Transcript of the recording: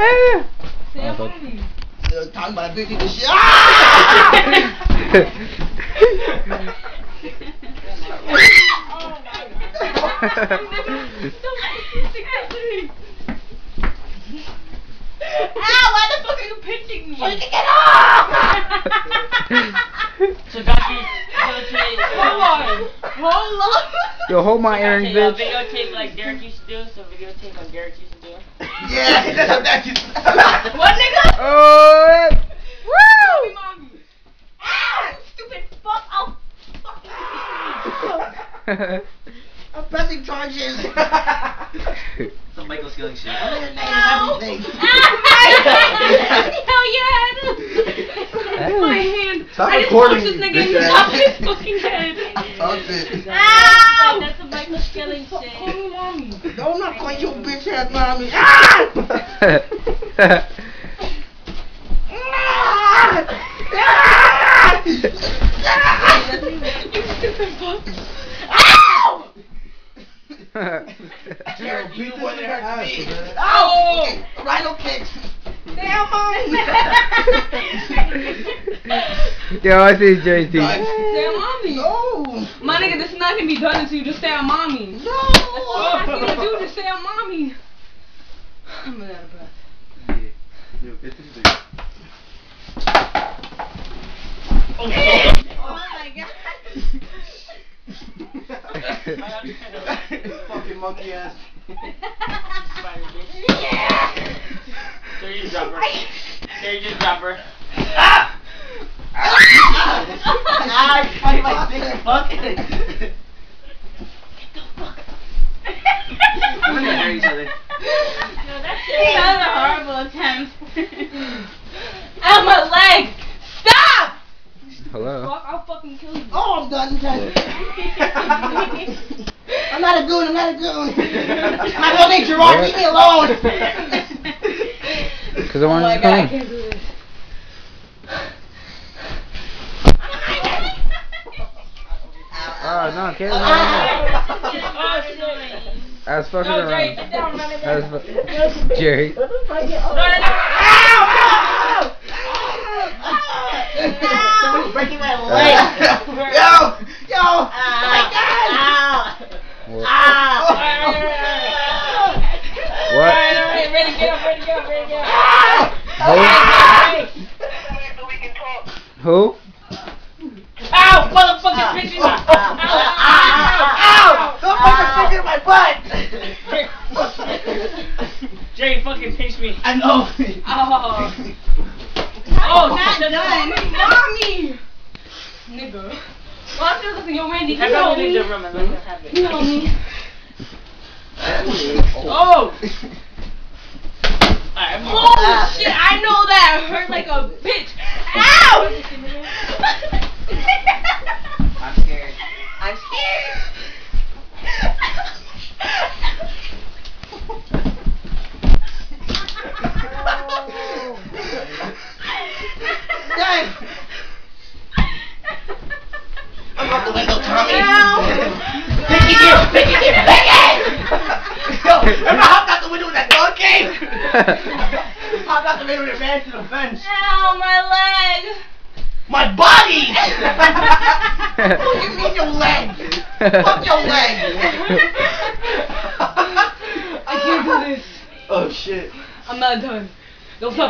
Sam, I thought- mommy. Uh, talking about big nigga shit. Ow, why the fuck are you pinching me? You get off! So Becky. Hold on. Hold on. Yo, hold my Okay, uh, bitch. videotape like Derek used to do. So videotape like Derek used to do. Yeah, that's how that is. What nigga? Oh! Mommy, mommy. Ah, stupid fuck. I'll fucking I'm pressing charges. Some Michael Skilling shit. I'm in your name Ow. everything. Hell yeah! My hand. Stop I just recording, punched this nigga bitch in the ass. top of his fucking head. Fuck it. Ow! That's a Michael Skilling Call me mommy. No, I'm not calling your bitch ass mommy. Ah! Ah! You stupid fuck. Ow! Jared, You beat want the to shit hurt out me. man. Ow! Okay, Rhino kicks. Damn, mommy. Yo, I see JT. Damn, mommy. No. My nigga, this is not gonna be done until you just stay on mommy. No. All I'm gonna do just stay on mommy. I'm out of breath. Yeah. Yo, get this thing. Oh my god. Fucking monkey ass. Spider bitch. Yeah. There you drop her. There you just drop her. Ah! Ah, you fighting my dick, fuck. I'm gonna hurt each other. No, that's That a horrible attempt. Ow, my leg! Stop! Hello. Fuck, I'll fucking kill you. Oh, I'm done. done. I'm not a goon. I'm not a goon. My real name's Gerard. Leave me alone. Cause I Oh wanted my to god, I come. can't do this. Oh no, Caleb. Oh, shit. I was fucking No, Jerry, around. get down, run it I was down. fu- Jerry. No, no, no. Someone's breaking my Uh, leg. yo, yo. Oh my God. Ow! What? Alright, alright, What? alright, ready, get up, ready, get up, ready, get up. Ah! Who? Ow, motherfucker, pinch me. Ow! Ow, Don't fucking finger in my butt. Fucking pinched me. I know. Oh. Oh, Oh, not shit. done. Mommy! Nigga. Well, I'm still looking, yo, Randy, you Have know her leave me. the room and let her have You it. know me. Oh! Alright, Oh, shit, I know that hurt like a bitch. Ow! I'm scared. I'm scared. Dang. I'm out the window, Tommy. Ow. Picky dear, picky dear, picky! Yo, remember I hopped out the window with that dog game? Hopped out the window and ran to the fence. Ow, my leg. My body! what do you mean your leg? Fuck your leg! I can't do this. oh shit. I'm not done. Don't stop.